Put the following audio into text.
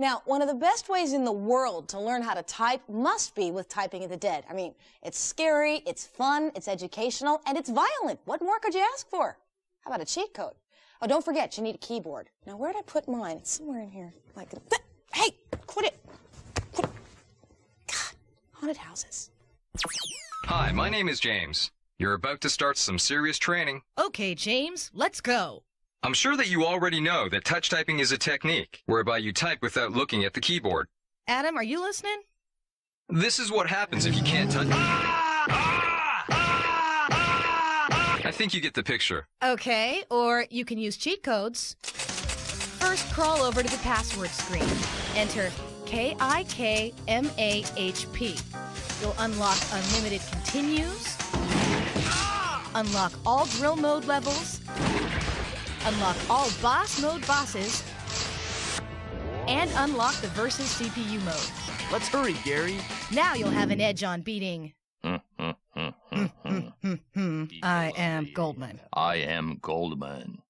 Now, one of the best ways in the world to learn how to type must be with typing of the dead. I mean, it's scary, it's fun, it's educational, and it's violent. What more could you ask for? How about a cheat code? Oh, don't forget, you need a keyboard. Now, where did I put mine? It's somewhere in here. Like, hey, quit it. Quit it. God, haunted houses. Hi, my name is James. You're about to start some serious training. Okay, James, let's go. I'm sure that you already know that touch typing is a technique whereby you type without looking at the keyboard. Adam, are you listening? This is what happens if you can't touch. I think you get the picture. Okay, or you can use cheat codes. First, crawl over to the password screen. Enter K I K M A H P. You'll unlock unlimited continues, unlock all drill mode levels, unlock all boss mode bosses, and unlock the Versus CPU mode. Let's hurry, Gary. Now you'll have an edge on beating. I am Goldman. I am Goldman.